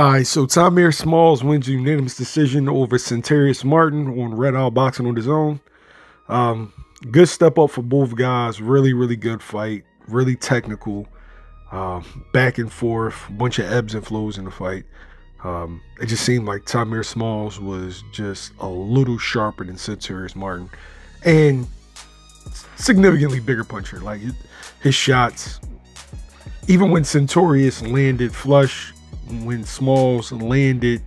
All right, so Tahmir Smalls wins unanimous decision over Seantorius Martin on Red Owl Boxing on his own. Um, good step up for both guys. Really, really good fight. Really technical. Uh, back and forth. Bunch of ebbs and flows in the fight. Um, it just seemed like Tahmir Smalls was just a little sharper than Seantorius Martin. And significantly bigger puncher. Like his shots, even when Seantorius landed flush, when Smalls landed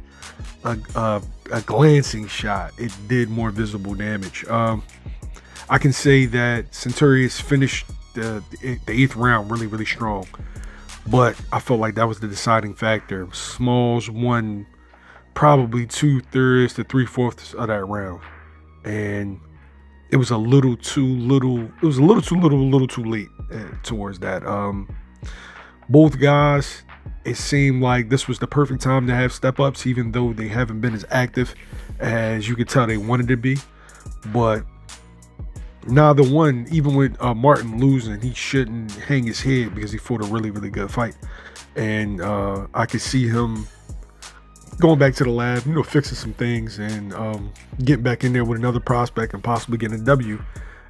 a, a, a, glancing shot, it did more visible damage. Um, I can say that Seantorius finished the, the eighth round really, really strong, but I felt like that was the deciding factor. Smalls won probably two thirds to three fourths of that round, and it was a little too little. It was a little too little, a little too late uh, towards that. Um, both guys, it seemed like this was the perfect time to have step ups, even though they haven't been as active as you could tell they wanted to be. But neither one, even with uh, Martin losing, he shouldn't hang his head because he fought a really, really good fight. And uh, I could see him going back to the lab, you know, fixing some things and um, getting back in there with another prospect and possibly getting a W.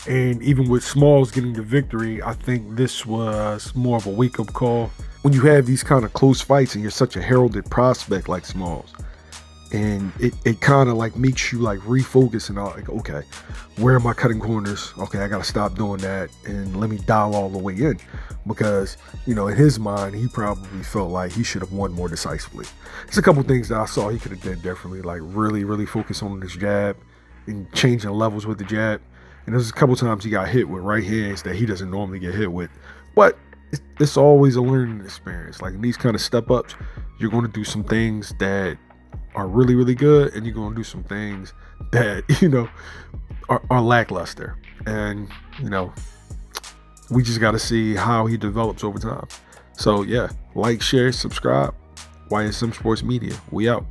And even with Smalls getting the victory, I think this was more of a wake up call. When you have these kind of close fights and you're such a heralded prospect like Smalls, and it, it kind of like makes you like refocus and all like okay where am i cutting corners? Okay i gotta stop doing that and let me dial all the way in. Because you know in his mind he probably felt like he should have won more decisively. There's a couple things that i saw he could have done differently like really really focus on his jab and changing levels with the jab. And there's a couple times he got hit with right hands that he doesn't normally get hit with. But it's, always a learning experience. Like in these kind of step ups you're going to do some things that are really really good and you're going to do some things that you know are, are lackluster. And you know we just got to see how he develops over time. So yeah like share subscribe. Ysm sports media. We out